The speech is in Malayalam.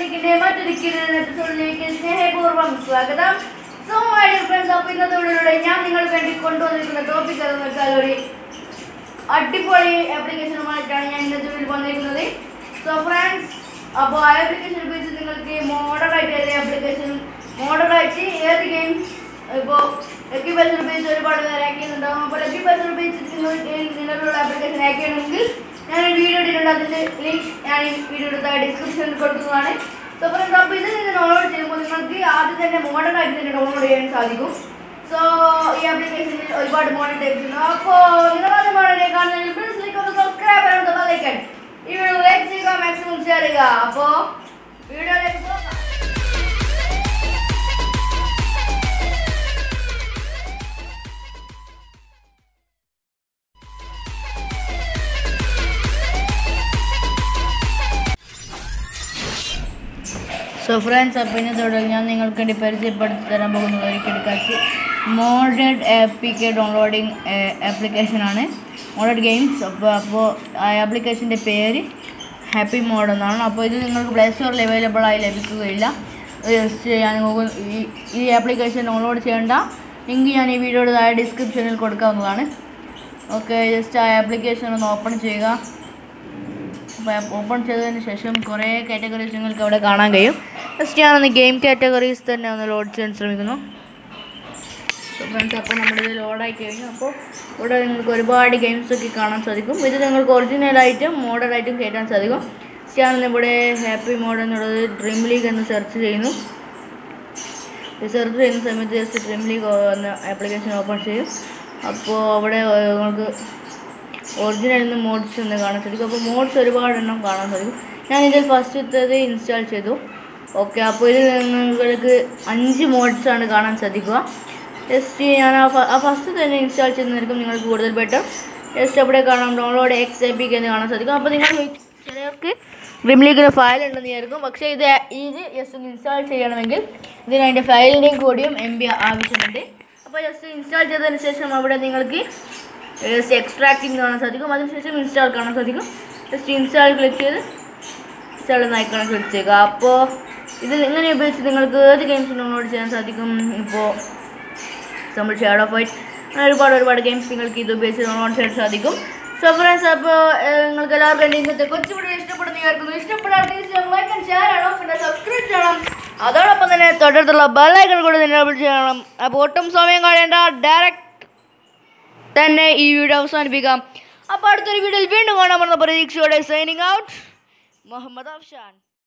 ലീഗിന്റെ മറ്റൊരു കിരീട എപ്പിസോഡിലേക്ക് സ്നേഹപൂർവം സ്വാഗതം. സോ മൈ ഡിയർ ഫ്രണ്ട്സ് അപ്പോൾ ഇന്നത്തോടെ ഞാൻ നിങ്ങൾക്ക് വേണ്ടി കൊണ്ടുവന്നിരിക്കുന്ന ടോപ്പിക് എന്ന് വെച്ചാൽ ഒരു അടിപൊളി ആപ്ലിക്കേഷനുമായിട്ടാണ് ഞാൻ ഇന്നത്തെ വീട്ടിൽ വന്നിരിക്കുന്നത്. സോ ഫ്രണ്ട്സ് അപ്പോൾ ആ ആപ്ലിക്കേഷൻ ഉപയോഗിച്ച് നിങ്ങൾക്ക് മോഡലായിട്ട് ഏത് ആപ്ലിക്കേഷൻ മോഡലായിട്ട് ഏത് ഗെയിം ഇപ്പോൾ ലക്കി ബസ് ഉപയോഗിച്ച് ഒരുപാട് പേര് ഹാക്ക് ചെയ്യുന്നുണ്ടാവും. അപ്പോൾ ലക്കി ബസ് ഉപയോഗിച്ച് നിങ്ങൾ നിലവിലുള്ള ആപ്ലിക്കേഷൻ ഹാക്ക് ചെയ്യണമെങ്കിൽ ഞാൻ വീഡിയോ ഇട്ടിട്ടുണ്ട്. അതിന്റെ ലിങ്ക് ഞാൻ ഈ ഡിസ്ക്രിപ്ഷനിൽ കൊടുക്കുന്നതാണ്. സോ ഫ്രണ്ട്സ് അപ്പോൾ ഇത് നിങ്ങൾ ഡൗൺലോഡ് ചെയ്യുമ്പോൾ നിങ്ങൾക്ക് ആദ്യം തന്നെ മോഡേൺ ആയിട്ട് തന്നെ ഡൗൺലോഡ് ചെയ്യാൻ സാധിക്കും. സോ ഈ ആപ്ലിക്കേഷനിൽ ഒരുപാട് മോഡേൺ ടൈപ്സ് ഉണ്ട്. അപ്പോൾ നിങ്ങൾ ലൈക്ക് ഒന്ന് സബ്സ്ക്രൈബ് ബെല്ലൈക്കൺ ഈ വീഡിയോ ലൈക്ക് ചെയ്യുക മാക്സിമം ഷെയർ ചെയ്യുക. അപ്പോൾ സോ ഫ്രണ്ട്സ് അപ്പോൾ ഇന്നത്തോടെ ഞാൻ നിങ്ങൾക്ക് വേണ്ടി പരിചയപ്പെടുത്തി തരാൻ പോകുന്നത് ഒരു കിടക്കാച്ച് modded A P K downloading ആപ്ലിക്കേഷനാണ് മോഡേഡ് ഗെയിംസ് അപ്പോൾ അപ്പോൾ ആ ആപ്ലിക്കേഷന്റെ പേര് ഹാപ്പി മോഡ് എന്നാണ്. അപ്പോൾ ഇത് നിങ്ങൾക്ക് പ്ലേ സ്റ്റോറിൽ അവൈലബിൾ ആയി ലഭിക്കുകയില്ല. ഞാൻ ഗൂഗിൾ ഈ ആപ്ലിക്കേഷൻ ഡൗൺലോഡ് ചെയ്യേണ്ട. ലിങ്ക് ഞാൻ ഈ വീഡിയോയുടെ താഴെ ഡിസ്ക്രിപ്ഷനിൽ കൊടുക്കാവുന്നതാണ്. ഓക്കെ ജസ്റ്റ് ആ ആപ്ലിക്കേഷൻ ഒന്ന് ഓപ്പൺ ചെയ്യുക. ഓപ്പൺ ചെയ്തതിന് ശേഷം കുറേ കാറ്റഗറീസ് നിങ്ങൾക്ക് അവിടെ കാണാൻ കഴിയും. ഫസ്റ്റ് ഞാനൊന്ന് ഗെയിം കാറ്റഗറീസ് തന്നെ ഒന്ന് ലോഡ് ചെയ്യാൻ ശ്രമിക്കുന്നു. ഫ്രണ്ട്സ് അപ്പോൾ നമ്മുടെ ഇത് ലോഡായി കഴിഞ്ഞു. അപ്പോൾ ഇവിടെ നിങ്ങൾക്ക് ഒരുപാട് ഗെയിംസ് ഒക്കെ കാണാൻ സാധിക്കും. ഇത് നിങ്ങൾക്ക് ഒറിജിനലായിട്ടും മോഡലായിട്ടും കയറ്റാൻ സാധിക്കും. ഞാനൊന്ന് ഇവിടെ ഹാപ്പി മോഡ് എന്നുള്ളത് ഡ്രീം ലീഗ് എന്ന് സെർച്ച് ചെയ്യുന്നു. സെർച്ച് ചെയ്യുന്ന സമയത്ത് ജസ്റ്റ് ഡ്രീം ലീഗ് എന്ന ആപ്ലിക്കേഷൻ ഓപ്പൺ ചെയ്യും. അപ്പോൾ അവിടെ നിങ്ങൾക്ക് ഒറിജിനൽ നിന്ന് മോഡ്സ് എന്ന് കാണാൻ സാധിക്കും. അപ്പോൾ മോഡ്സ് ഒരുപാടെണ്ണം കാണാൻ സാധിക്കും. ഞാൻ ഇതിൽ ഫസ്റ്റത്തത് ഇൻസ്റ്റാൾ ചെയ്തു. ഓക്കെ അപ്പോൾ ഇത് നിങ്ങൾക്ക് അഞ്ച് മോഡ്സാണ് കാണാൻ സാധിക്കുക. ജസ്റ്റ് ഞാൻ ആ ഫസ്റ്റ് തന്നെ ഇൻസ്റ്റാൾ ചെയ്യുന്നതായിരിക്കും നിങ്ങൾക്ക് കൂടുതൽ ബെറ്റർ ജസ്റ്റ് അവിടെ കാണാം. ഡൗൺലോഡ് എക്സ് ഐ പിക്ക് എന്ന് കാണാൻ സാധിക്കും. അപ്പോൾ നിങ്ങൾ ചിലർക്ക് ലീഗിന് ഫയൽ ഉണ്ടെന്ന് വിചാരിക്കും. പക്ഷേ ഇത് ഇത് ജസ്റ്റ് ഒന്ന് ഇൻസ്റ്റാൾ ചെയ്യണമെങ്കിൽ ഇതിന് അതിന്റെ ഫയലിന്റെയും കൂടിയും എം ബി ആവശ്യമുണ്ട്. അപ്പോൾ ജസ്റ്റ് ഇൻസ്റ്റാൾ ചെയ്തതിന് ശേഷം അവിടെ നിങ്ങൾക്ക് ജസ്റ്റ് എക്സ്ട്രാക്റ്റിംഗ് കാണാൻ സാധിക്കും. അതിനുശേഷം ഇൻസ്റ്റാൾ കാണാൻ സാധിക്കും. ജസ്റ്റ് ഇൻസ്റ്റാൾ ക്ലിക്ക് ചെയ്ത് ഇൻസ്റ്റാൾ നയിക്കണം ക്ലിക്ക് ചെയ്യുക. അപ്പോൾ ഇത് ഇങ്ങനെ ഉപയോഗിച്ച് നിങ്ങൾക്ക് ഏത് ഗെയിംസ് ഡൗൺലോഡ് ചെയ്യാൻ സാധിക്കും? ഇപ്പോൾ നമ്മൾ ഷാഡ് ഓഫ് വൈറ്റ് അങ്ങനെ ഒരുപാട് ഒരുപാട് ഗെയിംസ് നിങ്ങൾക്ക് ഇത് ഉപയോഗിച്ച് ഡൗൺലോഡ് ചെയ്യാൻ സാധിക്കും. സോ ഫ്രണ്ട്സ് അപ്പോൾ നിങ്ങൾക്ക് എല്ലാവർക്കും എന്റെ ഇന്നത്തെ കൊച്ചു വീഡിയോ ഇഷ്ടപ്പെടുന്ന വിചാരിക്കുന്നു. ഇഷ്ടപ്പെടാൻ ലൈക്ക് ഷെയർ സബ്സ്ക്രൈബ് ചെയ്യണം. അതോടൊപ്പം തന്നെ തൊട്ടടുത്തുള്ള ബെല്ലൈക്കൺ കൂടി എനേബിൾ ചെയ്യണം അപ്പോൾ ഒട്ടും സമയം കളയേണ്ട. ഡയറക്റ്റ് തന്നെ ഈ വീഡിയോ അവസാനിപ്പിക്കാം. അപ്പോൾ അടുത്തൊരു വീഡിയോയിൽ വീണ്ടും പറഞ്ഞ പ്രതീക്ഷയോടെ സൈനിങ് ഔട്ട് മുഹമ്മദ് അഫ്ഷാൻ.